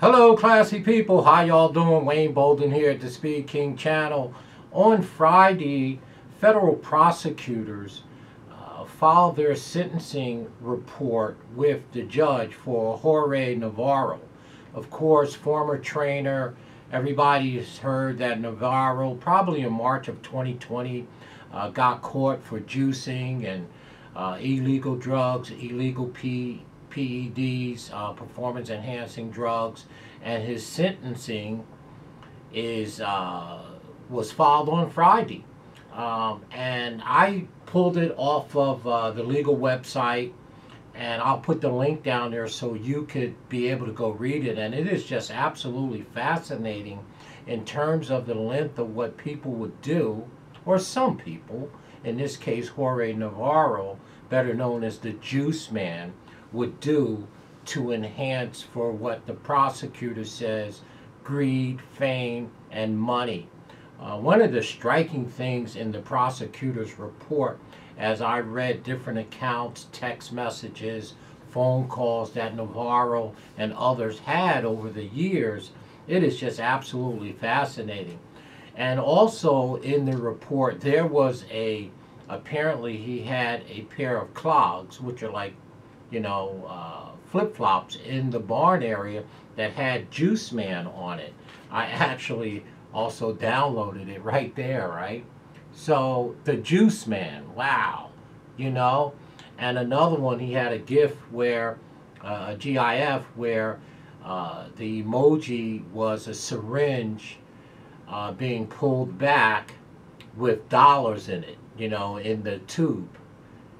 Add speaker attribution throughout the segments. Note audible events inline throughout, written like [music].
Speaker 1: Hello, classy people. How y'all doing? Wayne Bolden here at the Speed King channel. On Friday, federal prosecutors uh, filed their sentencing report with the judge for Jorge Navarro. Of course, former trainer. Everybody's heard that Navarro, probably in March of 2020, uh, got caught for juicing and uh, illegal drugs, illegal P PEDs, uh, performance enhancing drugs, and his sentencing is uh, was filed on Friday. Um, and I pulled it off of uh, the legal website, and I'll put the link down there so you could be able to go read it. And it is just absolutely fascinating in terms of the length of what people would do, or some people, in this case, Jorge Navarro, better known as the Juice Man, would do to enhance for what the prosecutor says greed, fame, and money. Uh, one of the striking things in the prosecutor's report, as I read different accounts, text messages, phone calls that Navarro and others had over the years, it is just absolutely fascinating. And also in the report, there was a, apparently he had a pair of clogs, which are like you know, uh, flip flops in the barn area that had Juice Man on it. I [laughs] actually also downloaded it right there, right? So the Juice Man, wow, you know. And another one, he had a GIF where, uh, a GIF where uh, the emoji was a syringe uh, being pulled back with dollars in it, you know, in the tube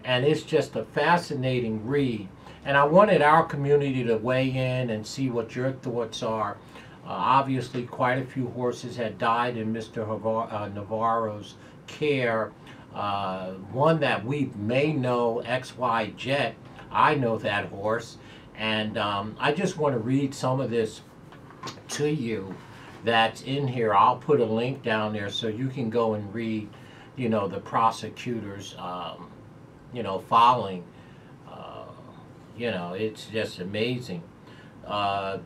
Speaker 1: and it's just a fascinating read. And I wanted our community to weigh in and see what your thoughts are. Uh, obviously, quite a few horses had died in Mr. Havar uh, Navarro's care. Uh, one that we may know, XY Jet, I know that horse. And um, I just want to read some of this to you that's in here. I'll put a link down there so you can go and read, you know, the prosecutor's um, you know, following. Uh, you know, it's just amazing. Uh,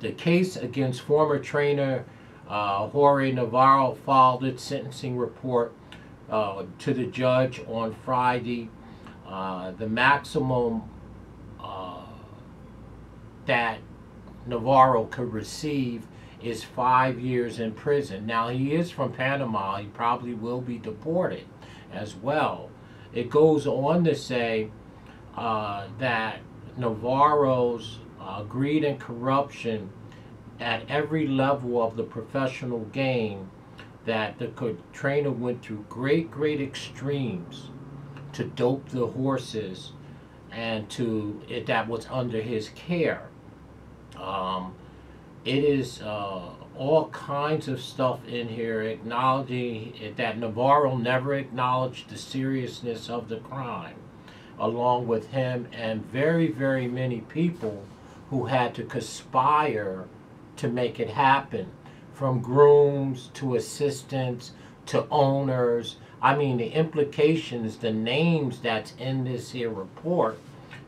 Speaker 1: the case against former trainer uh, Jorge Navarro filed its sentencing report uh, to the judge on Friday. Uh, the maximum uh, that Navarro could receive is five years in prison. Now, he is from Panama. He probably will be deported as well it goes on to say uh, that Navarro's uh, greed and corruption at every level of the professional game that the trainer went to great, great extremes to dope the horses and to it that was under his care. Um, it is uh, all kinds of stuff in here acknowledging that Navarro never acknowledged the seriousness of the crime, along with him and very, very many people who had to conspire to make it happen, from grooms to assistants to owners. I mean, the implications, the names that's in this here report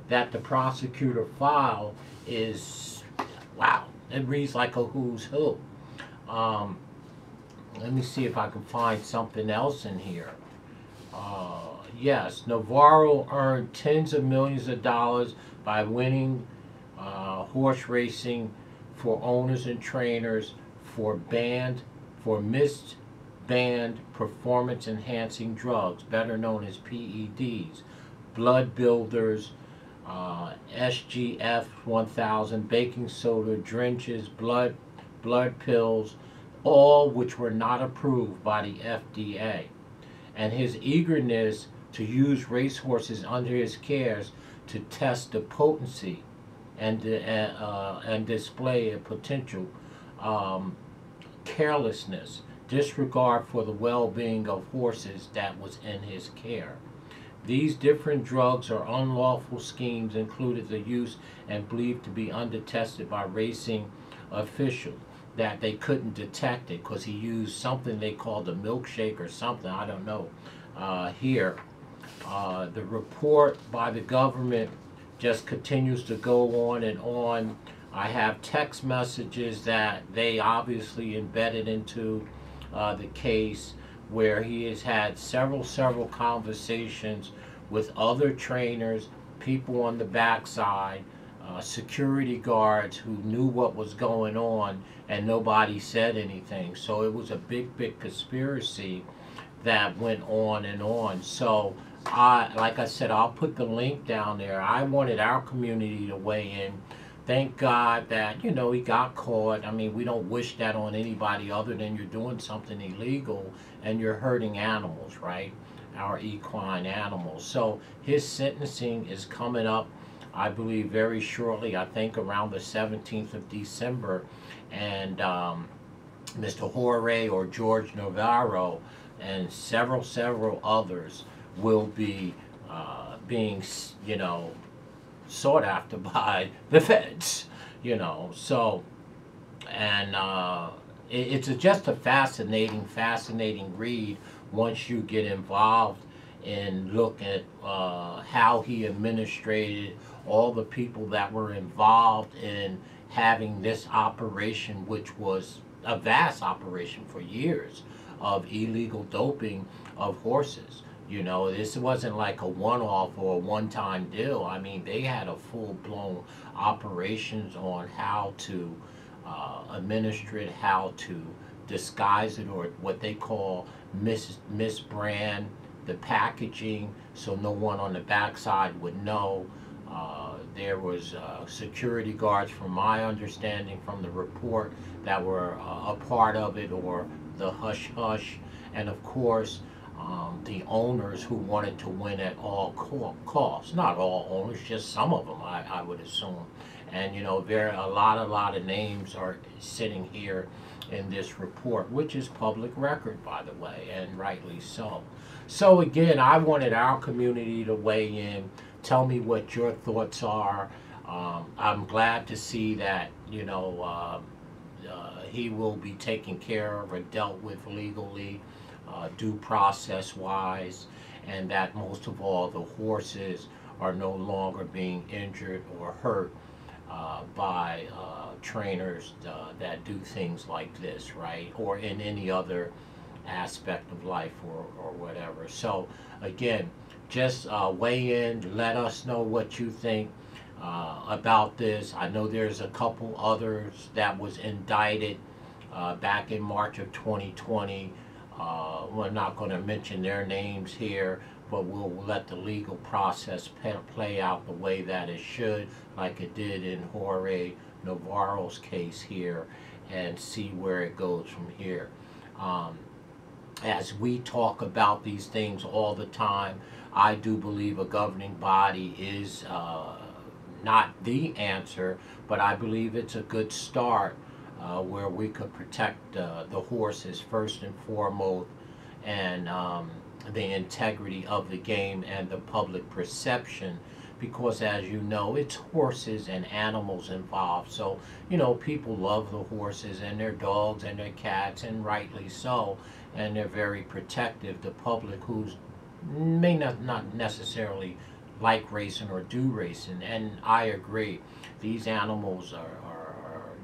Speaker 1: that the prosecutor filed is, wow, it reads like a who's who. Um, let me see if I can find something else in here. Uh, yes, Navarro earned tens of millions of dollars by winning uh, horse racing for owners and trainers for banned, for missed banned performance enhancing drugs, better known as PEDs, blood builders, uh, SGF 1000, baking soda, drenches, blood blood pills, all which were not approved by the FDA. And his eagerness to use racehorses under his cares to test the potency and, uh, and display a potential um, carelessness, disregard for the well-being of horses that was in his care. These different drugs or unlawful schemes included the use and believed to be undetested by racing officials that they couldn't detect it because he used something they called a milkshake or something, I don't know, uh, here. Uh, the report by the government just continues to go on and on. I have text messages that they obviously embedded into uh, the case where he has had several, several conversations with other trainers, people on the backside, uh, security guards who knew what was going on, and nobody said anything. So it was a big, big conspiracy that went on and on. So I, like I said, I'll put the link down there. I wanted our community to weigh in. Thank God that, you know, he got caught. I mean, we don't wish that on anybody other than you're doing something illegal and you're hurting animals, right? Our equine animals. So his sentencing is coming up, I believe, very shortly. I think around the 17th of December. And um, Mr. Jorge or George Navarro and several, several others will be uh, being, you know, sought after [laughs] by the feds, you know. So, and uh, it, it's a, just a fascinating, fascinating read once you get involved and look at uh, how he administrated all the people that were involved in having this operation, which was a vast operation for years of illegal doping of horses. You know, this wasn't like a one-off or a one-time deal. I mean, they had a full-blown operations on how to uh, administer it, how to disguise it, or what they call mis misbrand the packaging, so no one on the backside would know. Uh, there was uh, security guards, from my understanding from the report, that were uh, a part of it, or the hush hush, and of course um, the owners who wanted to win at all co costs. Not all owners, just some of them, I, I would assume. And you know, there a lot, a lot of names are sitting here in this report, which is public record, by the way, and rightly so. So again, I wanted our community to weigh in, tell me what your thoughts are. Um, I'm glad to see that you know uh, uh, he will be taken care of or dealt with legally uh, due process wise, and that most of all the horses are no longer being injured or hurt uh, by uh, trainers uh, that do things like this, right? Or in any other aspect of life or, or whatever. So, again, just uh, weigh in, let us know what you think. Uh, about this. I know there's a couple others that was indicted back in March of 2020 uh, we're not going to mention their names here, but we'll let the legal process play out the way that it should, like it did in Jorge Navarro's case here, and see where it goes from here. Um, as we talk about these things all the time, I do believe a governing body is uh, not the answer, but I believe it's a good start uh, where we could protect uh, the horses first and foremost and um, the integrity of the game and the public perception. Because as you know it's horses and animals involved. So you know people love the horses and their dogs and their cats and rightly so. And they're very protective. The public who's may not not necessarily like racing or do racing. And I agree these animals are,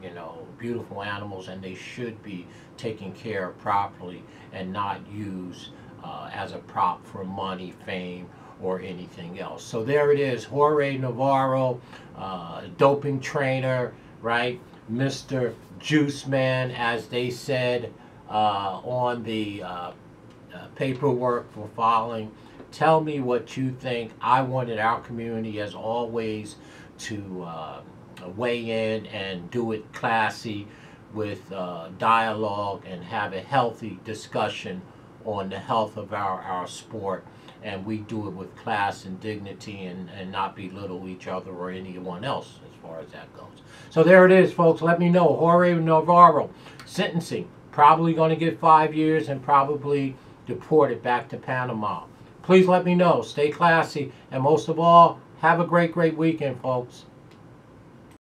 Speaker 1: you know, beautiful animals and they should be taken care of properly and not used uh, as a prop for money, fame, or anything else. So there it is, Jorge Navarro, uh, doping trainer, right? Mr. Juice Man, as they said uh, on the uh, uh, paperwork for filing. Tell me what you think. I wanted our community, as always, to uh, weigh in and do it classy with uh, dialogue and have a healthy discussion on the health of our, our sport. And we do it with class and dignity and, and not belittle each other or anyone else as far as that goes. So there it is, folks. Let me know. Jorge Navarro, sentencing. Probably going to get five years and probably deported back to Panama. Please let me know. Stay classy. And most of all, have a great, great weekend, folks.